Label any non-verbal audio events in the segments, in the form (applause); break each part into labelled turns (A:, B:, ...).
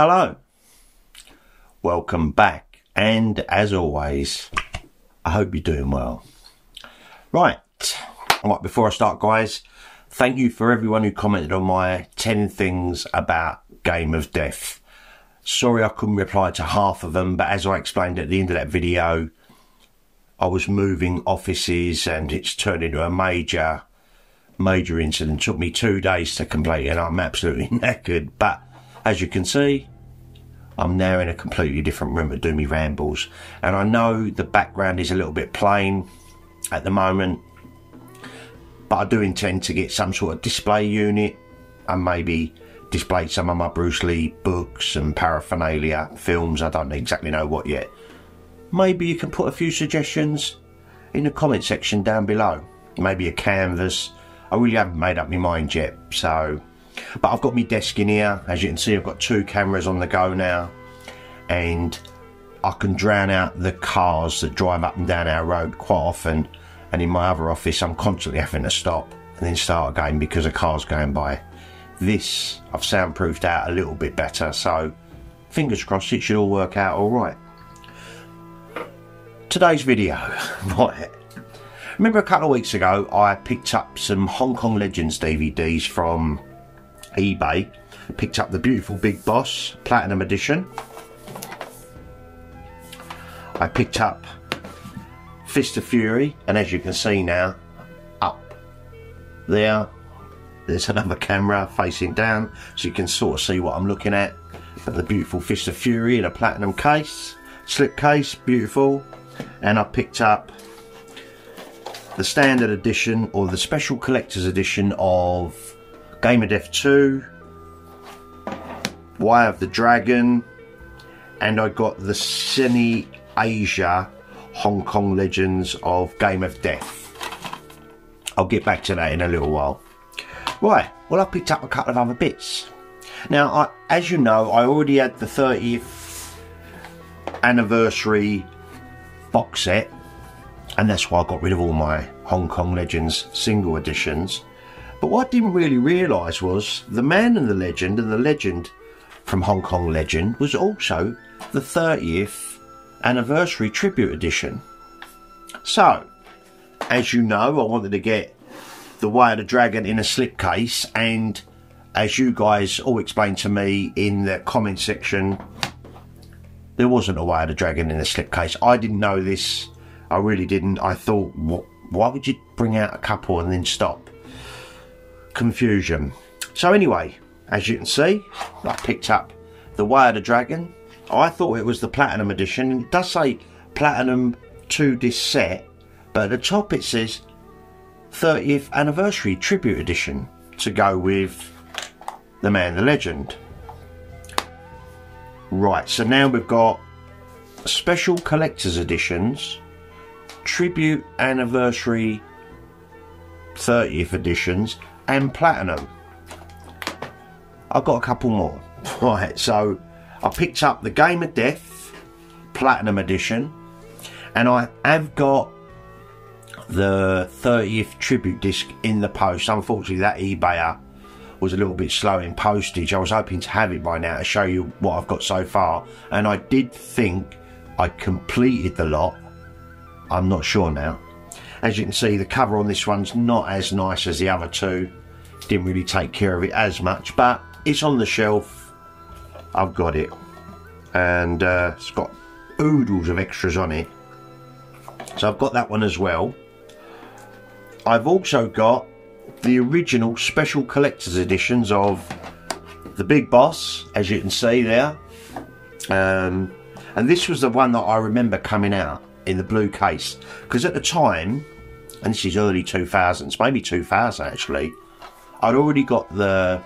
A: Hello. Welcome back. And as always, I hope you're doing well. Right. Right, before I start, guys, thank you for everyone who commented on my 10 things about Game of Death. Sorry I couldn't reply to half of them, but as I explained at the end of that video, I was moving offices and it's turned into a major, major incident. It took me two days to complete and I'm absolutely (laughs) knackered. But as you can see, I'm now in a completely different room to do me rambles. And I know the background is a little bit plain at the moment, but I do intend to get some sort of display unit and maybe display some of my Bruce Lee books and paraphernalia, films, I don't exactly know what yet maybe you can put a few suggestions in the comment section down below. Maybe a canvas. I really haven't made up my mind yet, so. But I've got my desk in here. As you can see, I've got two cameras on the go now, and I can drown out the cars that drive up and down our road quite often. And in my other office, I'm constantly having to stop and then start again because a car's going by. This I've soundproofed out a little bit better, so fingers crossed it should all work out all right today's video. (laughs) right. Remember a couple of weeks ago I picked up some Hong Kong Legends DVDs from eBay. Picked up the beautiful Big Boss Platinum Edition. I picked up Fist of Fury and as you can see now up there there's another camera facing down so you can sort of see what I'm looking at. But the beautiful Fist of Fury in a platinum case, slip case, beautiful and I picked up the standard edition or the special collector's edition of Game of Death 2, Way of the Dragon, and I got the Cine Asia Hong Kong Legends of Game of Death. I'll get back to that in a little while. Right, well I picked up a couple of other bits. Now, I, as you know, I already had the 30th anniversary box set and that's why I got rid of all my Hong Kong Legends single editions. But what I didn't really realise was the man and the legend and the legend from Hong Kong Legend was also the 30th anniversary tribute edition. So, as you know, I wanted to get the Way of the Dragon in a slipcase and as you guys all explained to me in the comment section there wasn't a way of the dragon in the slipcase. I didn't know this. I really didn't. I thought, what, why would you bring out a couple and then stop? Confusion. So anyway, as you can see, I picked up the Way of the Dragon. I thought it was the Platinum Edition. It does say Platinum 2 disc set, but at the top it says 30th Anniversary Tribute Edition to go with the man, the legend. Right, so now we've got special collector's editions, tribute anniversary 30th editions, and platinum. I've got a couple more. (laughs) Right, so I picked up the Game of Death Platinum Edition, and I have got the 30th tribute disc in the post. Unfortunately, that eBayer was a little bit slow in postage. I was hoping to have it by now to show you what I've got so far. And I did think I completed the lot. I'm not sure now. As you can see, the cover on this one's not as nice as the other two. Didn't really take care of it as much, but it's on the shelf. I've got it. And uh, it's got oodles of extras on it. So I've got that one as well. I've also got the original special collector's editions of the Big Boss, as you can see there. Um, and this was the one that I remember coming out in the blue case. Because at the time, and this is early 2000s, maybe 2000 actually, I'd already got the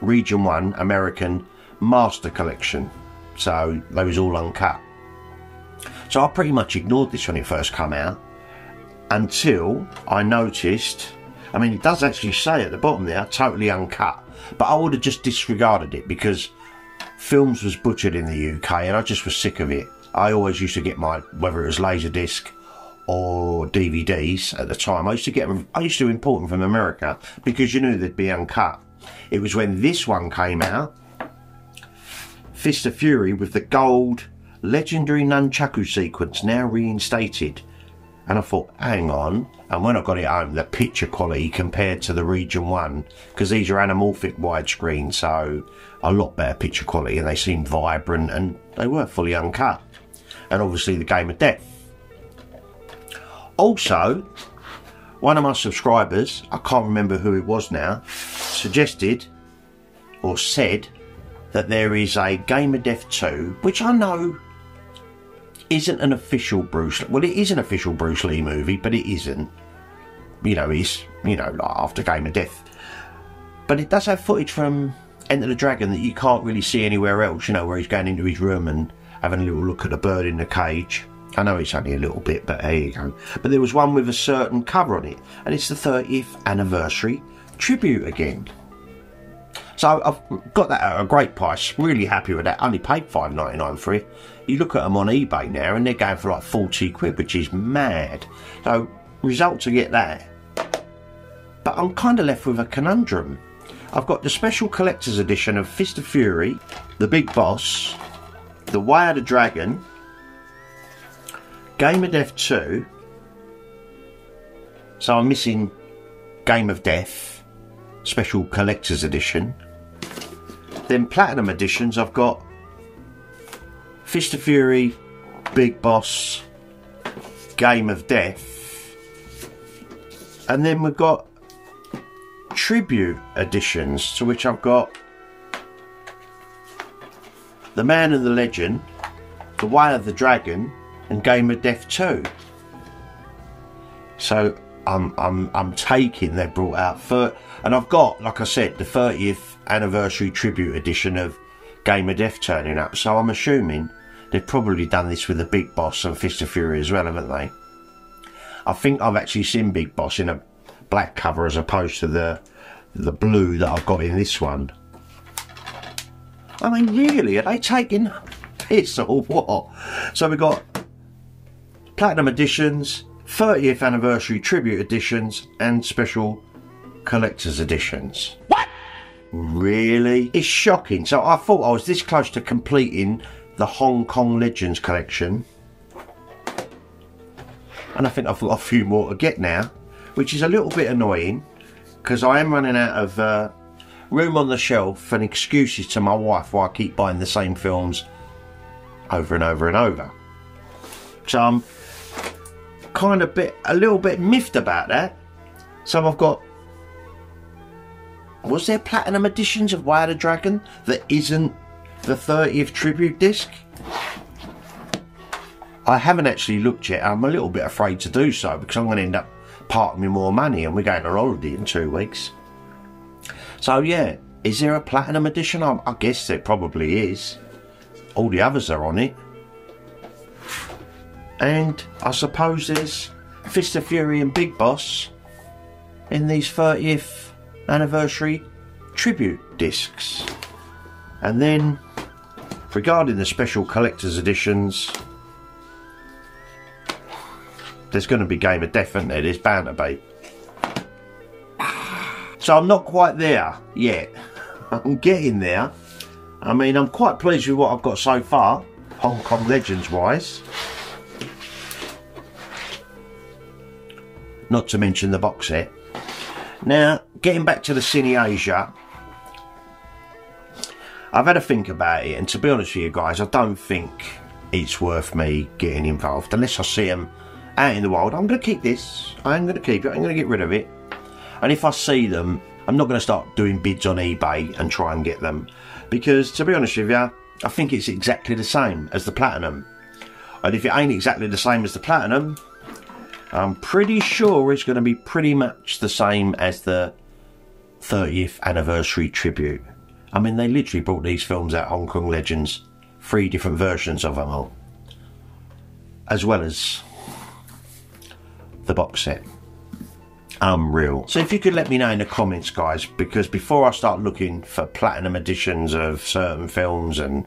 A: Region 1 American Master Collection. So they was all uncut. So I pretty much ignored this when it first came out until I noticed I mean, it does actually say at the bottom there, totally uncut. But I would have just disregarded it because films was butchered in the UK and I just was sick of it. I always used to get my, whether it was Laserdisc or DVDs at the time, I used to get them, I used to import them from America because you knew they'd be uncut. It was when this one came out Fist of Fury with the gold legendary nunchaku sequence now reinstated. And I thought, hang on. And when I got it home, the picture quality compared to the Region 1, because these are anamorphic widescreen, so a lot better picture quality, and they seem vibrant and they were fully uncut. And obviously, the Game of Death. Also, one of my subscribers, I can't remember who it was now, suggested or said that there is a Game of Death 2, which I know isn't an official Bruce Well, it is an official Bruce Lee movie, but it isn't. You know, he's, you know, like after Game of Death. But it does have footage from Enter the Dragon that you can't really see anywhere else, you know, where he's going into his room and having a little look at the bird in the cage. I know it's only a little bit, but there you go. But there was one with a certain cover on it, and it's the 30th anniversary tribute again. So I've got that at a great price. Really happy with that. Only paid five ninety nine for it. You look at them on eBay now, and they're going for like forty quid, which is mad. So result to get that. But I'm kind of left with a conundrum. I've got the special collector's edition of Fist of Fury, the Big Boss, the Way of the Dragon, Game of Death 2. So I'm missing Game of Death, special collector's edition. Then platinum editions, I've got Fist of Fury, Big Boss, Game of Death. And then we've got tribute editions, to which I've got The Man and the Legend, The Way of the Dragon, and Game of Death 2. So I'm I'm I'm taking they brought out for and I've got, like I said, the 30th anniversary tribute edition of Game of Death turning up. So I'm assuming they've probably done this with the Big Boss and Fist of Fury as well, haven't they? I think I've actually seen Big Boss in a black cover as opposed to the the blue that I've got in this one. I mean, really, are they taking piss or what? So we've got platinum editions, 30th anniversary tribute editions, and special collector's editions.
B: What?
A: Really? It's shocking. So I thought I was this close to completing the Hong Kong Legends collection. And I think I've got a few more to get now, which is a little bit annoying because I am running out of uh, room on the shelf and excuses to my wife why I keep buying the same films over and over and over. So I'm kind of bit, a little bit miffed about that. So I've got was there platinum editions of of the Dragon that isn't the 30th tribute disc? I haven't actually looked yet. I'm a little bit afraid to do so because I'm going to end up parting me more money and we're going on holiday in two weeks. So yeah, is there a platinum edition? I, I guess there probably is. All the others are on it. And I suppose there's Fist of Fury and Big Boss in these 30th anniversary tribute discs. And then, regarding the special collector's editions, there's going to be Game of Death, isn't there? There's bound to be. So I'm not quite there yet. (laughs) I'm getting there. I mean, I'm quite pleased with what I've got so far, Hong Kong Legends wise. Not to mention the box set. Now, getting back to the Cine Asia, I've had a think about it, and to be honest with you guys, I don't think it's worth me getting involved unless I see them out in the wild. I'm going to keep this. I'm going to keep it. I'm going to get rid of it. And if I see them, I'm not going to start doing bids on eBay and try and get them. Because to be honest with you, I think it's exactly the same as the Platinum. And if it ain't exactly the same as the Platinum, I'm pretty sure it's going to be pretty much the same as the 30th anniversary tribute. I mean, they literally brought these films out, Hong Kong Legends, three different versions of them all, as well as the box set. Unreal. So if you could let me know in the comments, guys, because before I start looking for platinum editions of certain films and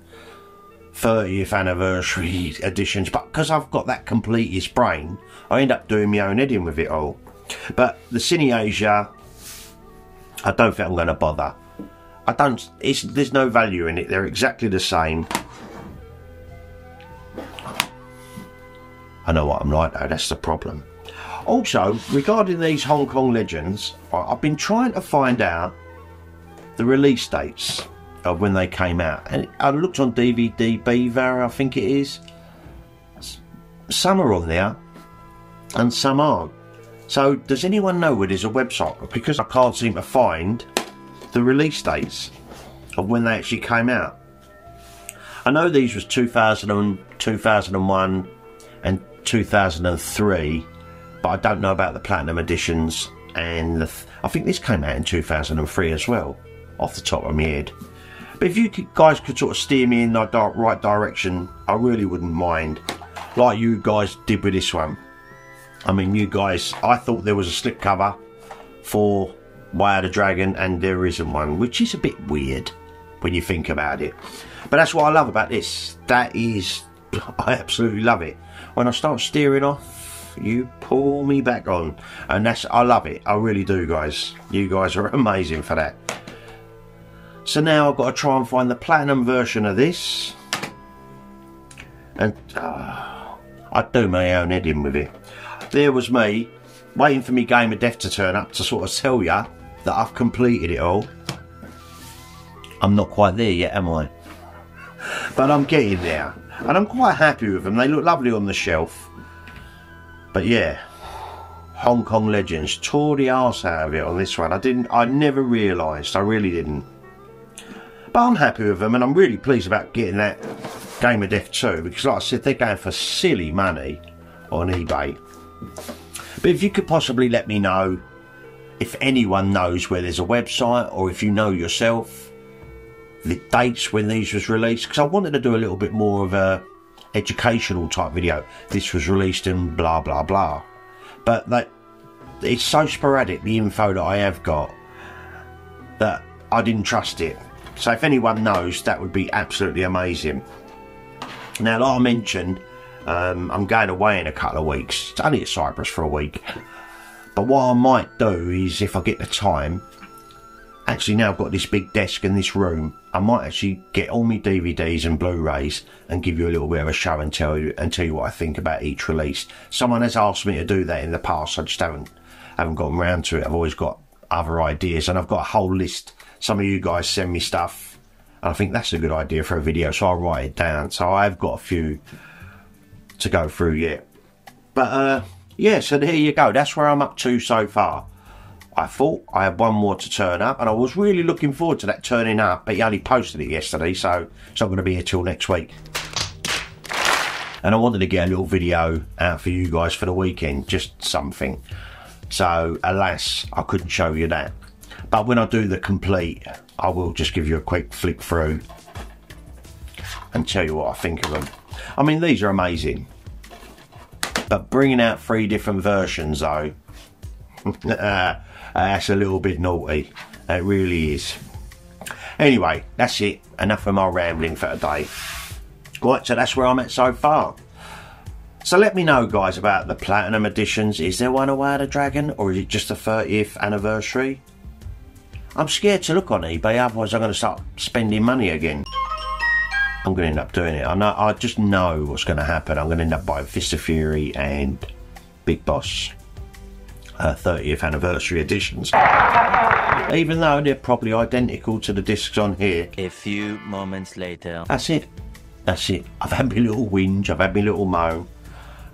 A: 30th anniversary (laughs) editions, but because I've got that completist brain, I end up doing my own editing with it all. But the Cine Asia, I don't think I'm going to bother. I don't, it's, there's no value in it. They're exactly the same. I know what I'm like though, that's the problem. Also, regarding these Hong Kong legends, I've been trying to find out the release dates of when they came out. And I looked on DVD Beaver, I think it is. Some are on there and some aren't. So, does anyone know where there's a website? Because I can't seem to find the release dates of when they actually came out. I know these was 2000 and 2001 and 2003, but I don't know about the platinum editions. And th I think this came out in 2003 as well, off the top of my head. But if you guys could sort of steer me in the right direction, I really wouldn't mind. Like you guys did with this one. I mean, you guys, I thought there was a slipcover for Way of the Dragon, and there isn't one, which is a bit weird when you think about it. But that's what I love about this. That is, (laughs) I absolutely love it. When I start steering off, you pull me back on, and that's I love it. I really do, guys. You guys are (laughs) amazing for that. So now I've got to try and find the platinum version of this, and uh, I do my own editing with it there was me waiting for me game of death to turn up to sort of tell you that I've completed it all. I'm not quite there yet, am I? But I'm getting there. And I'm quite happy with them. They look lovely on the shelf. But yeah, Hong Kong Legends tore the arse out of it on this one. I didn't, I never realised. I really didn't. But I'm happy with them and I'm really pleased about getting that Game of Death 2 because like I said, they're going for silly money on eBay. But if you could possibly let me know if anyone knows where there's a website or if you know yourself the dates when these was released because I wanted to do a little bit more of a educational type video. This was released in blah blah blah. But that it's so sporadic the info that I have got that I didn't trust it. So if anyone knows that would be absolutely amazing. Now like I mentioned um, I'm going away in a couple of weeks. It's only at Cyprus for a week. But what I might do is, if I get the time, actually now I've got this big desk in this room, I might actually get all my DVDs and Blu-rays and give you a little bit of a show and tell you and tell you what I think about each release. Someone has asked me to do that in the past. I just haven't haven't gotten around to it. I've always got other ideas, and I've got a whole list. Some of you guys send me stuff, and I think that's a good idea for a video, so I'll write it down. So I've got a few to go through yet. But uh, yeah, so there you go. That's where I'm up to so far. I thought I had one more to turn up, and I was really looking forward to that turning up, but he only posted it yesterday, so it's not going to be here till next week. And I wanted to get a little video out for you guys for the weekend, just something. So, alas, I couldn't show you that. But when I do the complete, I will just give you a quick flick through and tell you what I think of them. I mean, these are amazing. But bringing out three different versions, though, (laughs) Uh, uh, that's a little bit naughty. It really is. Anyway, that's it. Enough of my rambling for today. Right, so that's where I'm at so far. So let me know, guys, about the Platinum Editions. Is there one away the Dragon, or is it just the 30th anniversary? I'm scared to look on eBay, otherwise I'm going to start spending money again. I'm going to end up doing it. I know. I just know what's going to happen. I'm going to end up buying Fist of Fury and Big Boss uh, 30th anniversary editions. Even though they're probably identical to the discs on here.
B: A few moments later.
A: That's it. That's it. I've had my little whinge. I've had my little moan.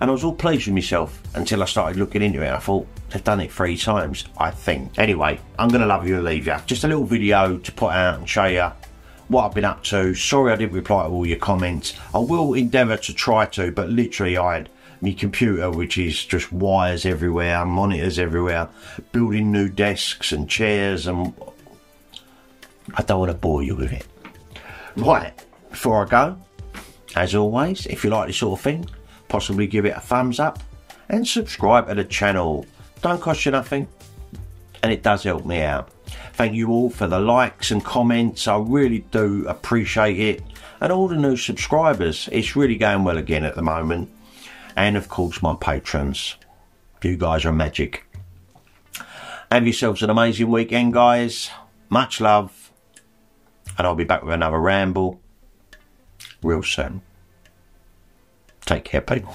A: And I was all pleased with myself until I started looking into it. I thought, they've done it three times, I think. Anyway, I'm going to love you and leave you. Just a little video to put out and show you what I've been up to. Sorry I didn't reply to all your comments. I will endeavour to try to, but literally I had my computer, which is just wires everywhere, monitors everywhere, building new desks and chairs, and I don't want to bore you with it. Right, before I go, as always, if you like this sort of thing, possibly give it a thumbs up and subscribe to the channel. Don't cost you nothing, and it does help me out. Thank you all for the likes and comments. I really do appreciate it. And all the new subscribers. It's really going well again at the moment. And of course, my patrons. You guys are magic. Have yourselves an amazing weekend, guys. Much love. And I'll be back with another ramble real soon. Take care, people.